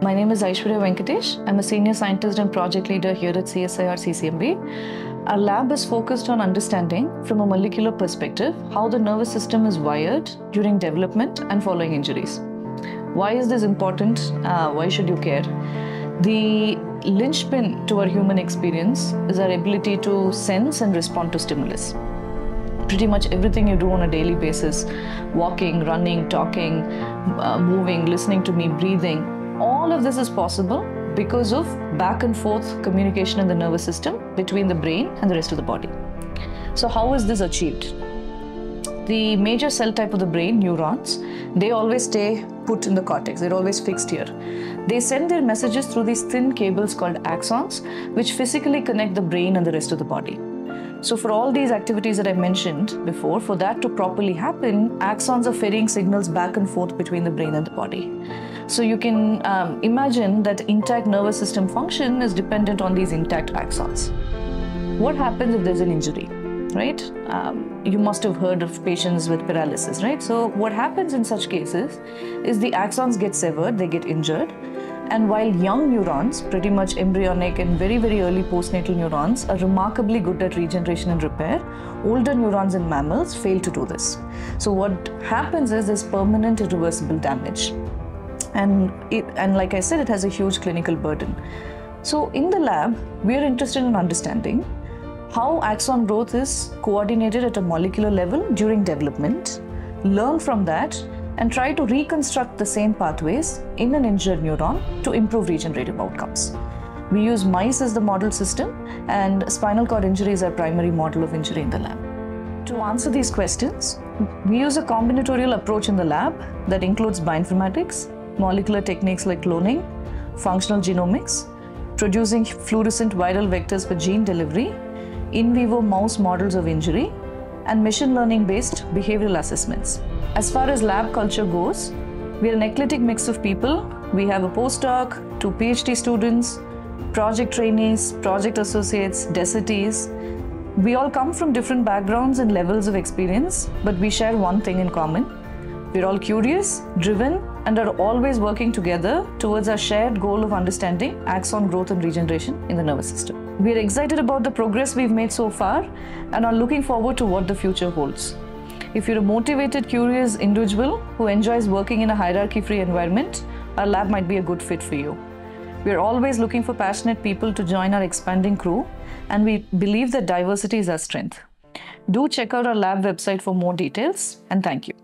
My name is Ishwariya Venkatesh. I'm a senior scientist and project leader here at CSIR CCMB. Our lab is focused on understanding from a molecular perspective how the nervous system is wired during development and following injuries. Why is this important? Uh, why should you care? The linchpin to our human experience is our ability to sense and respond to stimulus pretty much everything you do on a daily basis walking, running, talking, uh, moving, listening to me, breathing all of this is possible because of back and forth communication in the nervous system between the brain and the rest of the body. So, how is this achieved? The major cell type of the brain, neurons, they always stay put in the cortex, they're always fixed here. They send their messages through these thin cables called axons, which physically connect the brain and the rest of the body. So, for all these activities that I mentioned before, for that to properly happen, axons are ferrying signals back and forth between the brain and the body. So, you can um, imagine that intact nervous system function is dependent on these intact axons. What happens if there's an injury? Right? Um, you must have heard of patients with paralysis, right? So, what happens in such cases is the axons get severed, they get injured, and while young neurons, pretty much embryonic and very, very early postnatal neurons, are remarkably good at regeneration and repair, older neurons in mammals fail to do this. So, what happens is there's permanent irreversible damage. And, it, and like I said, it has a huge clinical burden. So, in the lab, we are interested in understanding how axon growth is coordinated at a molecular level during development, learn from that, and try to reconstruct the same pathways in an injured neuron to improve regenerative outcomes. We use mice as the model system, and spinal cord injury is our primary model of injury in the lab. To answer these questions, we use a combinatorial approach in the lab that includes bioinformatics, molecular techniques like cloning, functional genomics, producing fluorescent viral vectors for gene delivery, in vivo mouse models of injury, and machine learning based behavioral assessments. As far as lab culture goes, we are an eclectic mix of people. We have a postdoc, two PhD students, project trainees, project associates, decities. We all come from different backgrounds and levels of experience, but we share one thing in common. We're all curious, driven, and are always working together towards our shared goal of understanding axon growth and regeneration in the nervous system. We are excited about the progress we've made so far and are looking forward to what the future holds. If you're a motivated, curious individual who enjoys working in a hierarchy free environment, our lab might be a good fit for you. We're always looking for passionate people to join our expanding crew, and we believe that diversity is our strength. Do check out our lab website for more details, and thank you.